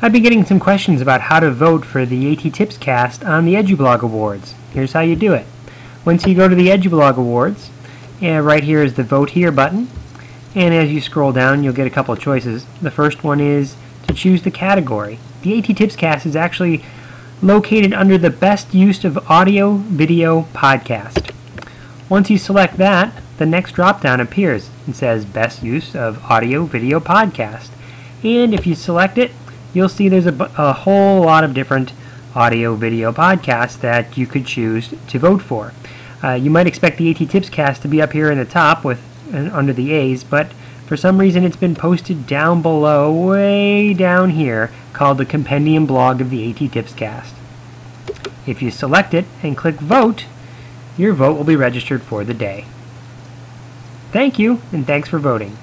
I've been getting some questions about how to vote for the AT Tips cast on the EduBlog Awards. Here's how you do it. Once you go to the EduBlog Awards, and right here is the Vote Here button. And as you scroll down, you'll get a couple of choices. The first one is to choose the category. The AT Tips cast is actually located under the Best Use of Audio Video Podcast. Once you select that, the next drop-down appears and says Best Use of Audio Video Podcast. And if you select it, you'll see there's a, a whole lot of different audio video podcasts that you could choose to vote for. Uh, you might expect the AT Tips cast to be up here in the top with uh, under the A's, but for some reason it's been posted down below, way down here, called the Compendium blog of the AT Tips cast. If you select it and click Vote, your vote will be registered for the day. Thank you, and thanks for voting.